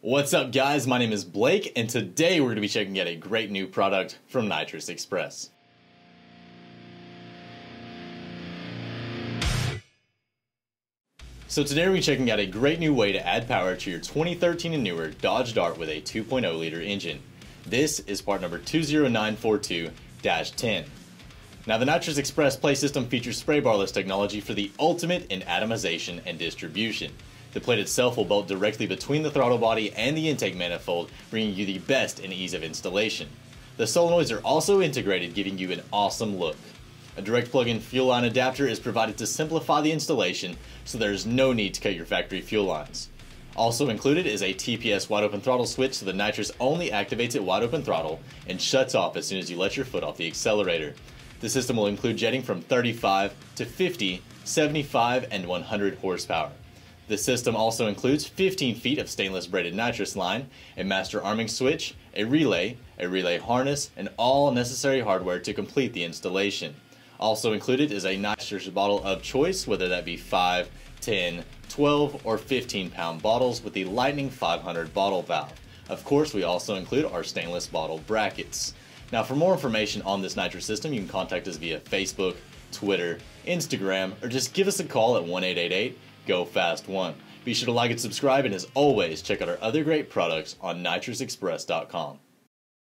What's up, guys? My name is Blake, and today we're going to be checking out a great new product from Nitrous Express. So today we're checking out a great new way to add power to your 2013 and newer Dodge Dart with a 2.0 liter engine. This is part number 20942-10. Now the Nitrous Express Plate System features spray barless technology for the ultimate in atomization and distribution. The plate itself will bolt directly between the throttle body and the intake manifold, bringing you the best in ease of installation. The solenoids are also integrated, giving you an awesome look. A direct plug-in fuel line adapter is provided to simplify the installation, so there is no need to cut your factory fuel lines. Also included is a TPS wide open throttle switch so the nitrous only activates at wide open throttle and shuts off as soon as you let your foot off the accelerator. The system will include jetting from 35 to 50, 75, and 100 horsepower. The system also includes 15 feet of stainless braided nitrous line, a master arming switch, a relay, a relay harness, and all necessary hardware to complete the installation. Also included is a nitrous bottle of choice, whether that be 5, 10, 12, or 15 pound bottles with the Lightning 500 bottle valve. Of course, we also include our stainless bottle brackets. Now, for more information on this nitrous system, you can contact us via Facebook, Twitter, Instagram, or just give us a call at 1 888 GO FAST 1. Be sure to like and subscribe, and as always, check out our other great products on nitrousexpress.com.